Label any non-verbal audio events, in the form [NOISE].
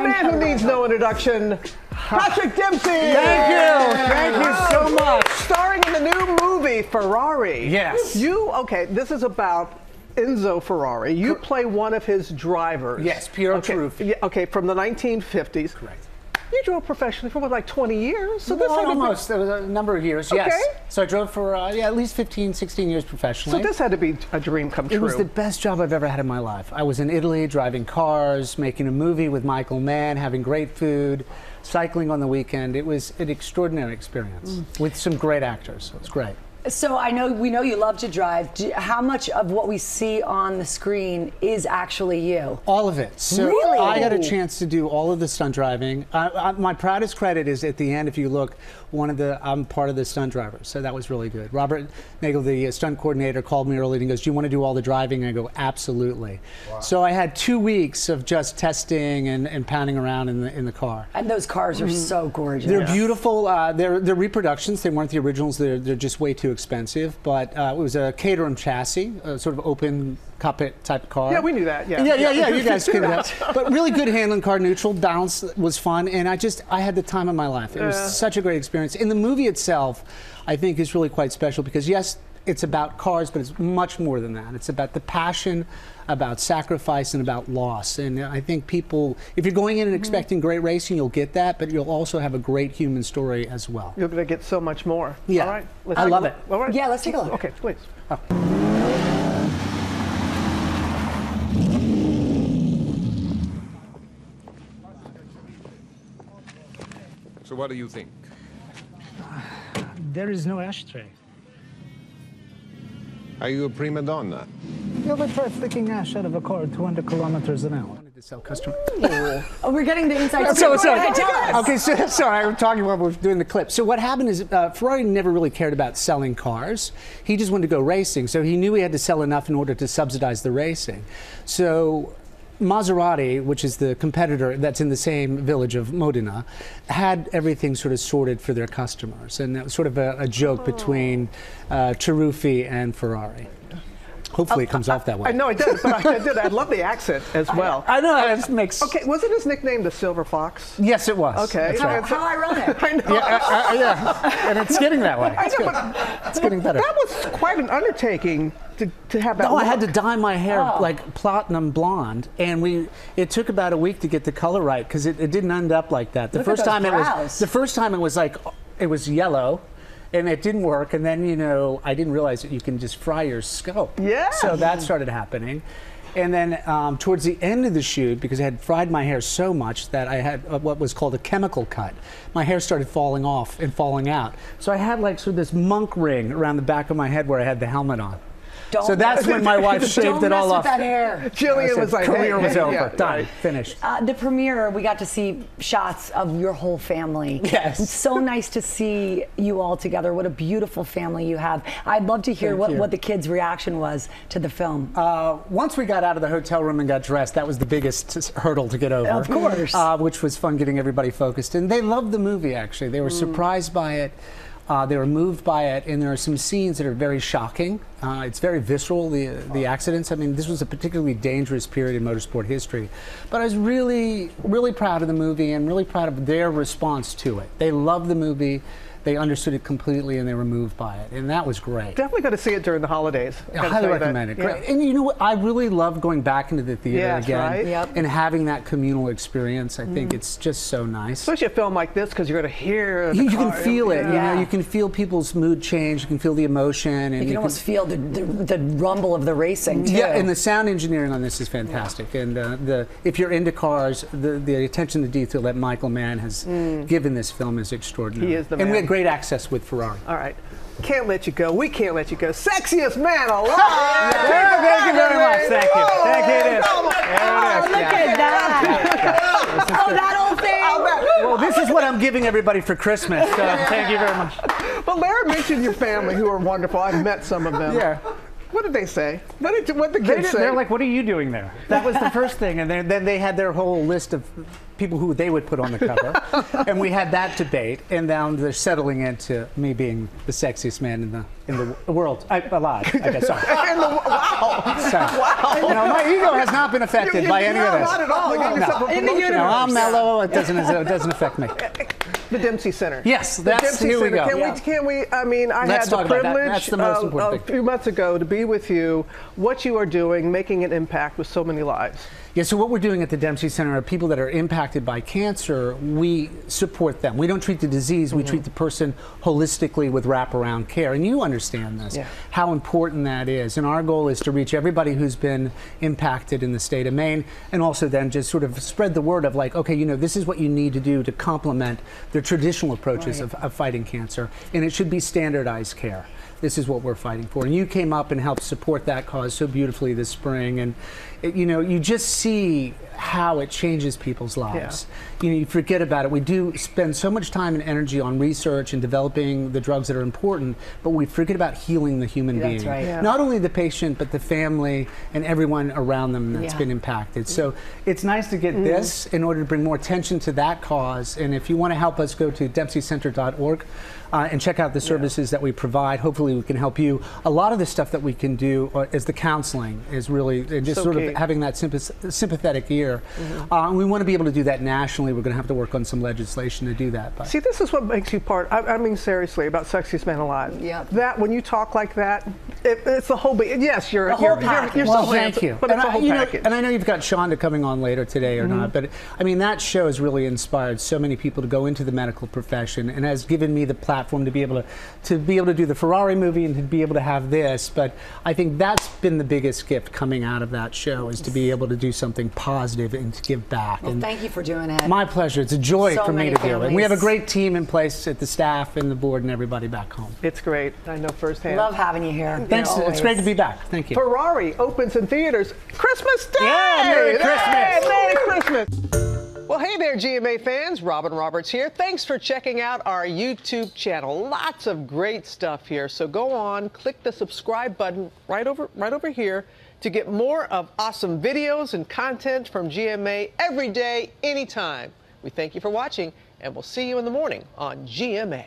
A man who needs no introduction, Patrick Dempsey. Thank you. Thank you so much. Starring in the new movie Ferrari. Yes. You okay? This is about Enzo Ferrari. You play one of his drivers. Yes, Piero okay. Taruffi. Yeah, okay, from the 1950s. Correct. You drove professionally for what, like 20 years? So Well, had to be- almost. There was a number of years, yes. So I drove for uh, yeah, at least 15, 16 years professionally. so this had to be a dream come true. it was the best job I've ever had in my life. I was in Italy driving cars, making a movie with Michael Mann, having great food, cycling on the weekend. It was an extraordinary experience Mm. with some great actors. It was great. So I know we know you love to drive. Do, how much of what we see on the screen is actually you? All of it. So Really? I got a chance to do all of the stunt driving. I, I, my proudest credit is at the end. If you look, one of the I'm part of the stunt drivers, so that was really good. Robert Nagle, the uh, stunt coordinator, called me early and goes, "Do you want to do all the driving?" And I go, "Absolutely." So I had two weeks of just testing and, and pounding around in the in the car. And those cars are so gorgeous. They're beautiful. Uh, they're, they're reproductions. They weren't the originals. They're, they're just way too expensive. But uh, it was a Caterham chassis, a sort of open cockpit type car. Yeah, we knew that, yeah. Yeah, yeah, Yeah. You guys [LAUGHS] could that. But really good handling, car neutral, balance was fun, and I just I had the time of my life. It was Yeah. such a great experience. And the movie itself, I think, is really quite special because yes, it's about cars, but it's much more than that. It's about the passion, about sacrifice, and about loss. And I think people, if you're going in and mm-hmm. expecting great racing, you'll get that, but you'll also have a great human story as well. You're going to get so much more. Yeah. All right. I love it. All right. Yeah, let's take a look. Okay, please. Oh. So what do you think? There is no ashtray. Are you a prima donna? You ever try flicking ash out of a car at 200 kilometers an hour? wanted to sell customers. Oh, we're getting the inside. So, Go so, ahead, tell us. okay, so [LAUGHS] sorry, I'm talking while we're doing the clip. So what happened is uh, Ferrari never really cared about selling cars. He just wanted to go racing. So he knew he had to sell enough in order to subsidize the racing. So Maserati, which is the competitor that's in the same village of Modena, had everything sort of sorted for their customers, and that was sort of a, a joke between uh, and Ferrari. Hopefully, it comes off that way. I know I did, but I did. I love the accent as well. I know that makes. Okay, wasn't his nickname the Silver Fox? Yes, it was. Okay. That's How, right. how ironic. I know. Yeah, uh, uh, yeah, and it's getting that way. I It's, know, good. but it's getting better. that was quite an undertaking to, to have that. No, I had to dye my hair Oh. like platinum blonde, and we. It took about a week to get the color right because it, it didn't end up like that. The Look at first those time it was. The first time it was like, it was yellow. And it didn't work, and then you know I didn't realize that you can just fry your scalp. Yes. So that started happening, and then um, towards the end of the shoot, because I had fried my hair so much that I had uh, what was called a chemical cut, my hair started falling off and falling out. So I had like sort of this monk ring around the back of my head where I had the helmet on. Don't so that's when my wife shaved Don't it mess all with off. that hair. Jillian said, was like, career hey, was hey, over, yeah, done, right. finished. Uh, the premiere, we got to see shots of your whole family. Yes. It's so nice to see you all together. What a beautiful family you have. I'd love to hear Thank what, you. what the kids' reaction was to the film. Uh, once we got out of the hotel room and got dressed, that was the biggest hurdle to get over. Of course. Uh, which was fun getting everybody focused. And they loved the movie, actually. They were surprised by it. Uh, they were moved by it, and there are some scenes that are very shocking. Uh, it's very visceral, the, the accidents. I mean, this was a particularly dangerous period in motorsport history. But I was really, really proud of the movie and really proud of their response to it. They loved the movie, they understood it completely, and they were moved by it. And that was great. Definitely got to see it during the holidays. I highly tell you that. recommend it. Yeah. And you know what? I really love going back into the theater Yes, again right? Yep. and having that communal experience. I think it's just so nice. Especially a film like this because you're going to hear. You, the you can car- feel it. You know, you can feel people's mood change. You can feel the emotion, and you can almost feel the, the, the rumble of the racing, too. yeah, and the sound engineering on this is fantastic. And uh, the if you're into cars, the, the attention to detail that Michael Mann has given this film is extraordinary. Mm. He is the and we man. Had great access with Ferrari. All right. Can't let you go. We can't let you go. Sexiest man alive. [LAUGHS] Thank you very much. Thank you. Thank you. It is. Come on. Oh, look at that. [LAUGHS] oh, that old thing. Well, this is what I'm giving everybody for Christmas. So thank you very much. But Lara mentioned your family, who are wonderful. I've met some of them. Yeah. What did they say? What did what the They kids did- say? they're like, "What are you doing there?" That was the first thing, and then, then they had their whole list of people who they would put on the cover, [LAUGHS] and we had that debate, and now they're settling into me being the sexiest man in the in the world, I, alive. I guess. Sorry. [LAUGHS] And the- wow. Sorry. No, my ego has not been affected You- by any no, of this. not at all. They gave yourself a In the promotion. No, I'm mellow. It doesn't it doesn't affect me. [LAUGHS] The Dempsey Center. Yes, The Dempsey here we Center. go. Can Yeah. we? Can we? I mean, I Let's had the about that. privilege the uh, a few months ago to be with you. What you are doing, making an impact with so many lives. Yeah, so what we're doing at the Dempsey Center are people that are impacted by cancer, we support them. We don't treat the disease, Mm-hmm. we treat the person holistically with wraparound care. And you understand this, Yeah. how important that is. And our goal is to reach everybody who's been impacted in the state of Maine and also then just sort of spread the word of like, okay, you know, this is what you need to do to complement the traditional approaches of, of fighting cancer. And it should be standardized care this is what we're fighting for. And you came up and helped support that cause so beautifully this spring. And, it, you know, you just see how it changes people's lives. You know, you forget about it. We do spend so much time and energy on research and developing the drugs that are important, but we forget about healing the human That's being. right. Yeah. Not only the patient, but the family and everyone around them that's Yeah. been impacted. So it's nice to get this in order to bring more attention to that cause. And if you want to help us, go to dempseycenter.org uh, and check out the services that we provide. Hopefully, we can help you. A lot of the stuff that we can do uh, is the counseling, is really and just So sort key. of having that sympath- sympathetic ear. Uh, and we want to be able to do that nationally. We're going to have to work on some legislation to do that. But See, this is what makes you part. I, I mean, seriously, about sexiest man alive. Yeah. That when you talk like that, it, it's the whole. Be- yes, you're. The whole you're, you're, package. you're well, so thank handsome, you. But and, it's a I, whole you know, package. and I know you've got Shonda coming on later today or not, mm-hmm. but I mean that show has really inspired so many people to go into the medical profession and has given me the platform to be able to to be able to do the Ferrari movie and to be able to have this. But I think that's been the biggest gift coming out of that show is to be able to do something positive and to give back. Well, and thank you for doing it. my pleasure. It's a joy So for me many to do it. We have a great team in place at the staff and the board and everybody back home. it's great. I know firsthand. Love having you here. Thanks. Uh, it's great to be back. Thank you. Ferrari opens in theaters Christmas Day. Yeah, Merry Hey, Christmas. Merry Christmas. Well, hey there, GMA fans. Robin Roberts here. Thanks for checking out our YouTube channel. Lots of great stuff here. So go on, click the subscribe button right over right over here to get more of awesome videos and content from GMA every day, anytime. We thank you for watching, and we'll see you in the morning on GMA.